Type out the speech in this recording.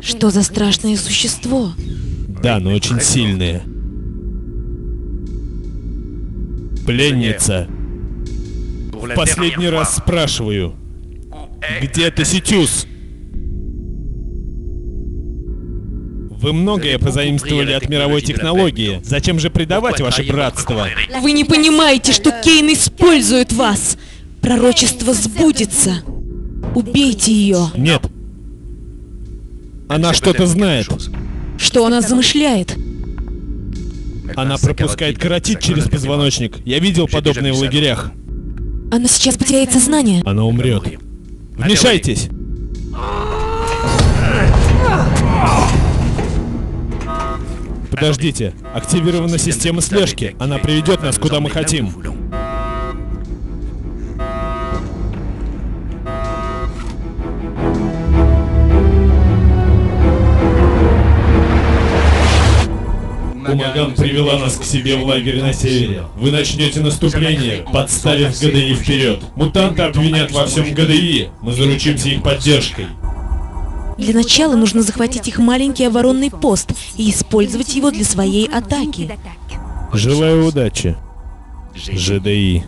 Что за страшное существо? Да, но очень сильные. Пленница. В последний раз спрашиваю. Где Тоситюс? Вы многое позаимствовали от мировой технологии. Зачем же предавать ваше братство? Вы не понимаете, что Кейн использует вас. Пророчество сбудется. Убейте ее. Нет. Она что-то знает. Что она замышляет? Она пропускает каротид через позвоночник. Я видел подобные в лагерях. Она сейчас потеряет сознание. Она умрет. Вмешайтесь! Подождите, активирована система слежки. Она приведет нас куда мы хотим. Умаган привела нас к себе в лагерь на севере. Вы начнете наступление, подставив ГДИ вперед. Мутанты обвинят во всем ГДИ. Мы заручимся их поддержкой. Для начала нужно захватить их маленький оборонный пост и использовать его для своей атаки. Желаю удачи. ЖДИ.